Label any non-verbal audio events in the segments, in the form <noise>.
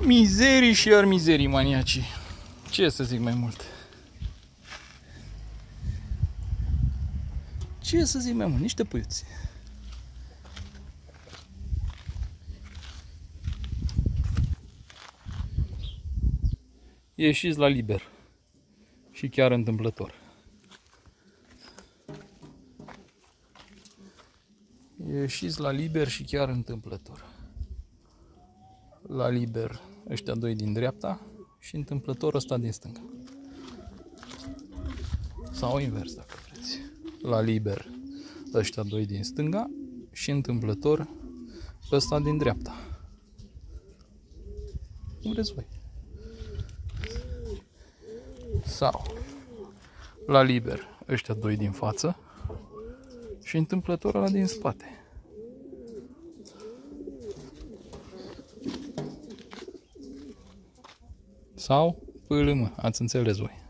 Mizerii și iar mizerii, maniacii. Ce să zic mai mult? Ce să zic mai mult? Niște puiuți. Ieșiți la liber. Și chiar întâmplător. Ieșiți la liber și chiar întâmplător. La liber ăștia doi din dreapta și întâmplător ăsta din stânga. Sau invers dacă vreți. La liber ăștia doi din stânga și întâmplător ăsta din dreapta. Cum vreți voi. Sau la liber ăștia doi din față și întâmplător ăla din spate. Sau pâlâmă, ați înțeles voi.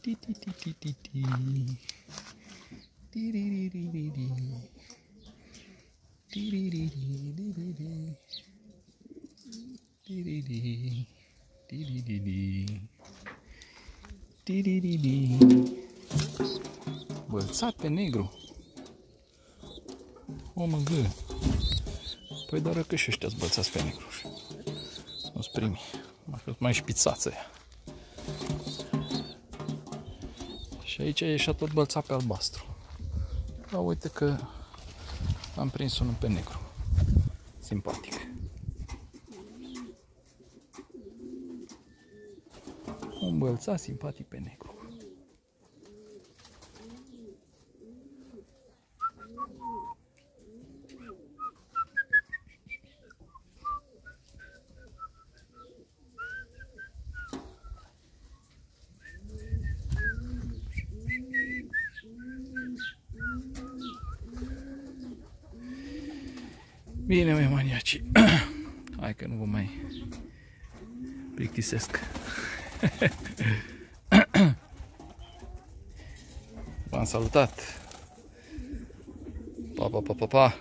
Ti ti ti ti ti ti. Tiriririri. Tiriririri. Tiriri. Tiriri. Tiriri. Bălțat pe negru. O mă gă. Păi doar că și ăștia bălțați pe negru. Nu-s primi. Mai, mai șpițață ea. Și aici e ieșit tot bălțat pe albastru. Dar uite că am prins unul pe negru. Simpatic. Un bălțat simpatic pe negru. Bine, mai maniaci. <clears throat> Hai că nu vă mai plictisesc. <clears throat> V-am salutat. Pa, pa, pa, pa, pa.